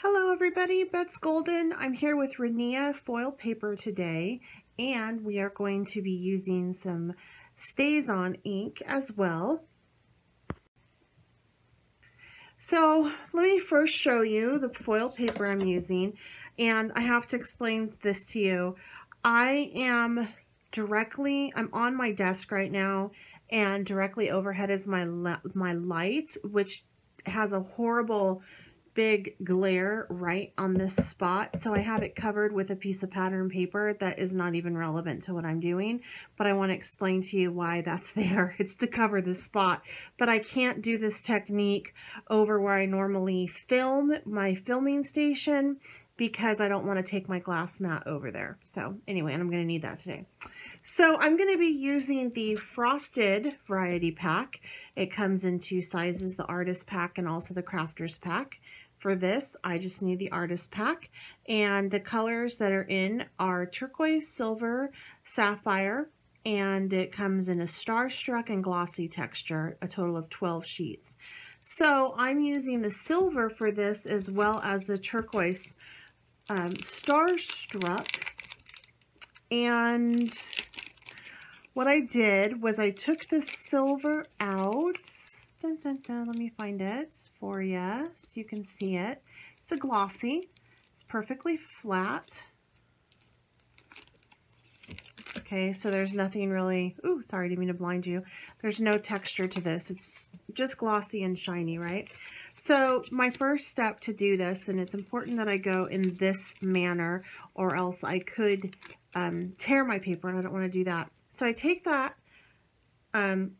Hello everybody, Bets Golden. I'm here with Rinea foil paper today and we are going to be using some StazOn ink as well. So let me first show you the foil paper I'm using and I have to explain this to you. I am directly, I'm on my desk right now and directly overhead is my, my light which has a horrible big glare right on this spot. So I have it covered with a piece of pattern paper that is not even relevant to what I'm doing. But I want to explain to you why that's there. It's to cover this spot. But I can't do this technique over where I normally film my filming station because I don't want to take my glass mat over there. So anyway, and I'm going to need that today. So I'm going to be using the Frosted Variety Pack. It comes in two sizes, the Artist Pack and also the Crafters Pack. For this, I just need the artist pack. And the colors that are in are turquoise, silver, sapphire, and it comes in a starstruck and glossy texture, a total of 12 sheets. So I'm using the silver for this as well as the turquoise um, starstruck. And what I did was I took the silver out Dun, dun, dun. Let me find it for you so you can see it. It's a glossy. It's perfectly flat. Okay, so there's nothing really, ooh, sorry, didn't mean to blind you. There's no texture to this. It's just glossy and shiny, right? So my first step to do this, and it's important that I go in this manner or else I could um, tear my paper and I don't want to do that. So I take that um,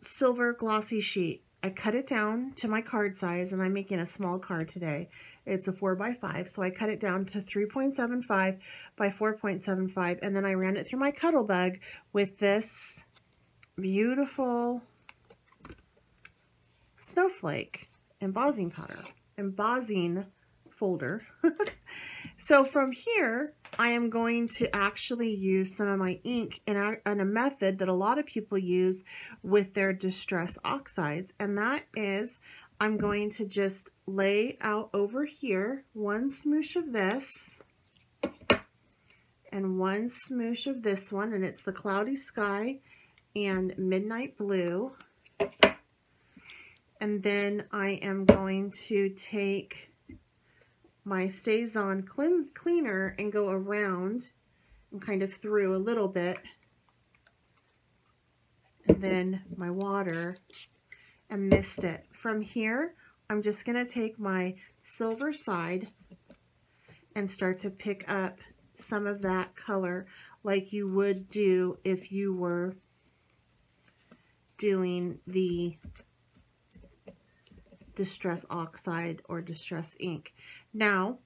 silver glossy sheet. I cut it down to my card size and I'm making a small card today. It's a 4 by 5 so I cut it down to 3.75 by 4.75 and then I ran it through my Cuttlebug with this beautiful snowflake embossing powder, embossing folder. so from here, I am going to actually use some of my ink in a, in a method that a lot of people use with their distress oxides. And that is, I'm going to just lay out over here one smoosh of this and one smoosh of this one. And it's the Cloudy Sky and Midnight Blue. And then I am going to take my StazOn cleanse cleaner and go around and kind of through a little bit. And then my water and mist it. From here, I'm just going to take my silver side and start to pick up some of that color like you would do if you were doing the distress oxide or distress ink. Now,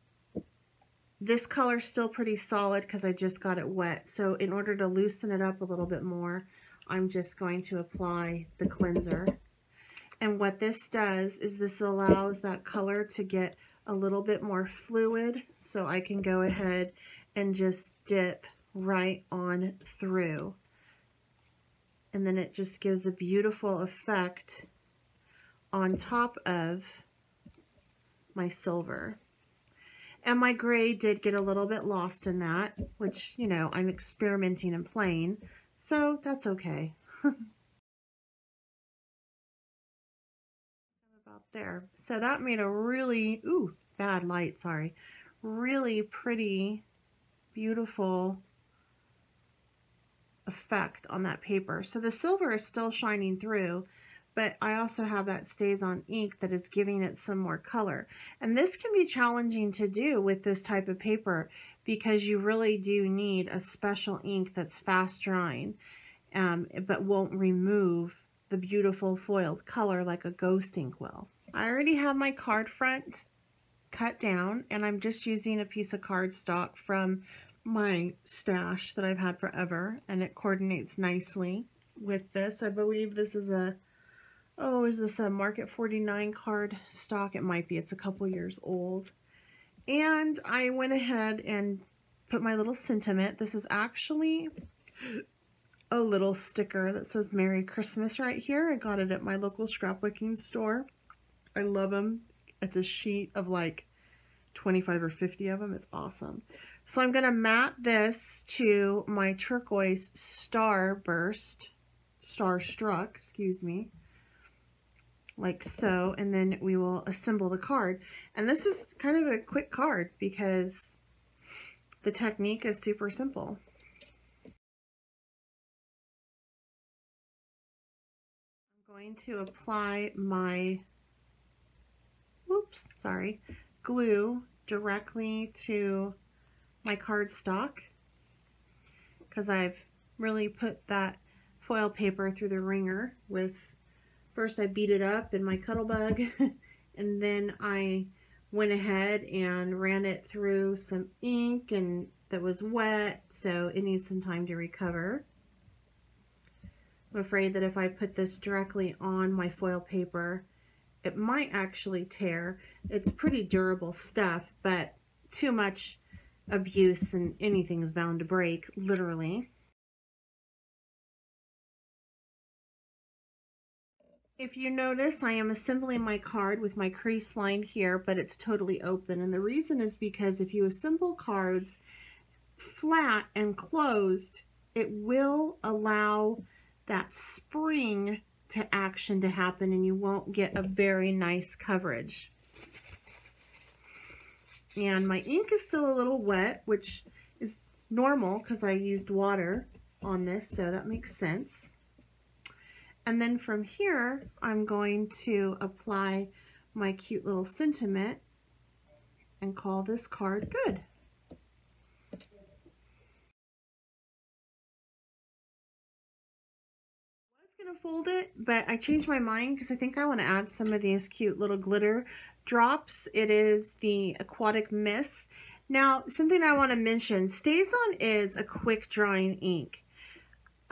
this color's still pretty solid because I just got it wet. So in order to loosen it up a little bit more, I'm just going to apply the cleanser. And what this does is this allows that color to get a little bit more fluid so I can go ahead and just dip right on through. And then it just gives a beautiful effect on top of my silver. And my gray did get a little bit lost in that, which, you know, I'm experimenting and playing, so that's okay. about there. So that made a really, ooh, bad light, sorry, really pretty, beautiful effect on that paper. So the silver is still shining through, but I also have that StazOn ink that is giving it some more color. And this can be challenging to do with this type of paper because you really do need a special ink that's fast drying um, but won't remove the beautiful foiled color like a ghost ink will. I already have my card front cut down and I'm just using a piece of cardstock from my stash that I've had forever and it coordinates nicely with this. I believe this is a oh, is this a Market 49 card stock? It might be. It's a couple years old. And I went ahead and put my little sentiment. This is actually a little sticker that says Merry Christmas right here. I got it at my local scrapbooking store. I love them. It's a sheet of like 25 or 50 of them. It's awesome. So I'm going to mat this to my turquoise Starburst, Starstruck, excuse me, like so, and then we will assemble the card. And this is kind of a quick card because the technique is super simple. I'm going to apply my, whoops, sorry, glue directly to my cardstock because I've really put that foil paper through the wringer with, first I beat it up in my Cuttlebug and then I went ahead and ran it through some ink and that was wet so it needs some time to recover. I'm afraid that if I put this directly on my foil paper it might actually tear. It's pretty durable stuff but too much abuse and anything's bound to break, literally. If you notice, I am assembling my card with my crease line here, but it's totally open. And the reason is because if you assemble cards flat and closed, it will allow that spring to action to happen and you won't get a very nice coverage. And my ink is still a little wet, which is normal because I used water on this, so that makes sense. And then from here, I'm going to apply my cute little sentiment and call this card good. Was going to fold it, but I changed my mind because I think I want to add some of these cute little glitter drops. It is the Aquatic Mist. Now, something I want to mention, StazOn is a quick drying ink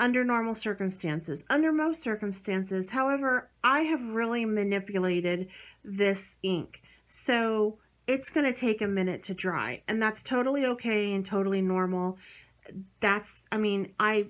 under normal circumstances, under most circumstances. However, I have really manipulated this ink. So it's going to take a minute to dry and that's totally okay and totally normal. That's, I mean, I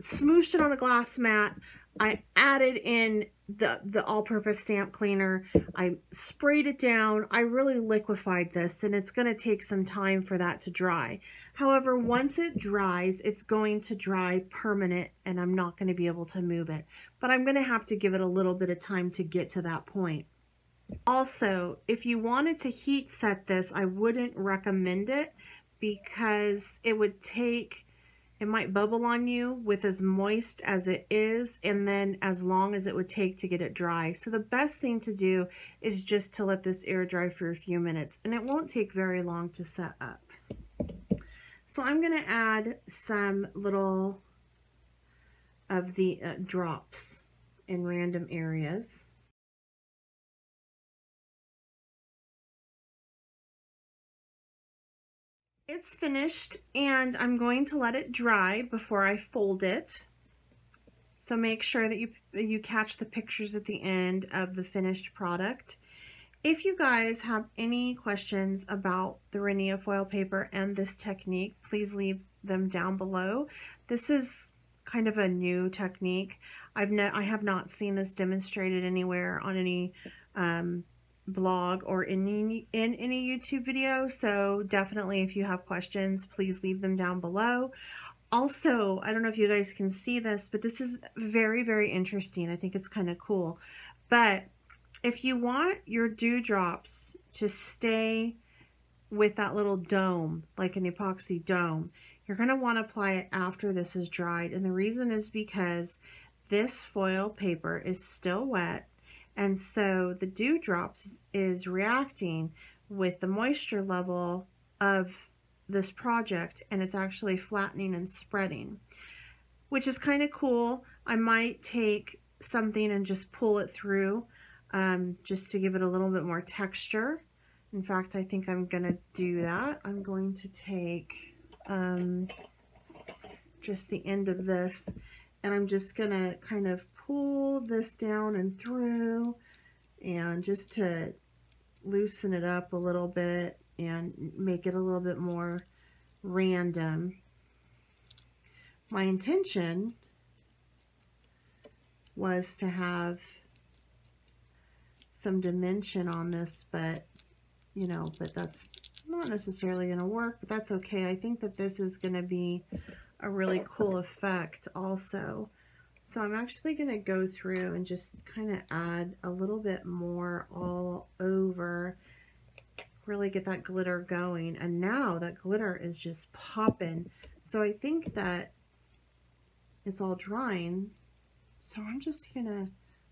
smooshed it on a glass mat. I added in the, the all-purpose stamp cleaner. I sprayed it down. I really liquefied this and it's going to take some time for that to dry. However, once it dries, it's going to dry permanent and I'm not going to be able to move it. But I'm going to have to give it a little bit of time to get to that point. Also, if you wanted to heat set this, I wouldn't recommend it because it would take it might bubble on you with as moist as it is and then as long as it would take to get it dry. So the best thing to do is just to let this air dry for a few minutes and it won't take very long to set up. So I'm going to add some little of the uh, drops in random areas. It's finished and I'm going to let it dry before I fold it. So make sure that you, you catch the pictures at the end of the finished product. If you guys have any questions about the Rinea foil paper and this technique, please leave them down below. This is kind of a new technique. I've ne I have not seen this demonstrated anywhere on any um, blog or in in any YouTube video. So definitely if you have questions, please leave them down below. Also, I don't know if you guys can see this, but this is very, very interesting. I think it's kind of cool. But if you want your dewdrops to stay with that little dome, like an epoxy dome, you're going to want to apply it after this is dried. And the reason is because this foil paper is still wet and so the dewdrops is reacting with the moisture level of this project and it's actually flattening and spreading, which is kind of cool. I might take something and just pull it through um, just to give it a little bit more texture. In fact, I think I'm going to do that. I'm going to take um, just the end of this and I'm just going to kind of pull this down and through and just to loosen it up a little bit and make it a little bit more random. My intention was to have some dimension on this, but you know, but that's not necessarily going to work, but that's okay. I think that this is going to be a really cool effect also. So I'm actually going to go through and just kind of add a little bit more all over, really get that glitter going. And now that glitter is just popping. So I think that it's all drying. So I'm just going to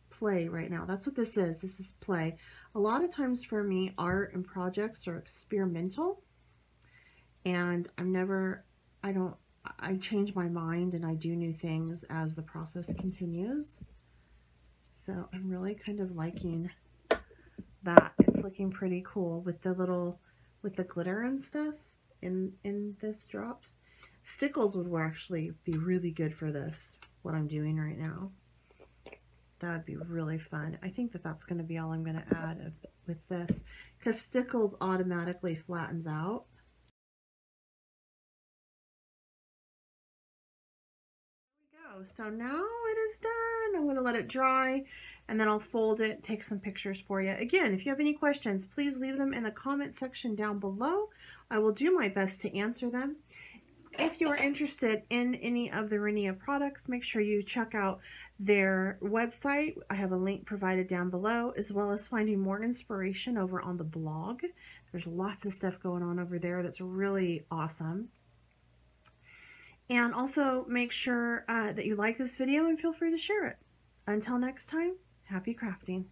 play right now. That's what this is. This is play. A lot of times for me, art and projects are experimental. And I'm never, I don't, I change my mind and I do new things as the process continues. So I'm really kind of liking that. It's looking pretty cool with the little, with the glitter and stuff in, in this drops. Stickles would actually be really good for this, what I'm doing right now. That would be really fun. I think that that's going to be all I'm going to add of, with this because Stickles automatically flattens out. So now it is done. I'm going to let it dry and then I'll fold it, take some pictures for you. Again, if you have any questions, please leave them in the comment section down below. I will do my best to answer them. If you are interested in any of the Rinea products, make sure you check out their website. I have a link provided down below, as well as finding more inspiration over on the blog. There's lots of stuff going on over there that's really awesome. And also make sure uh, that you like this video and feel free to share it. Until next time, happy crafting.